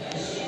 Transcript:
Yes.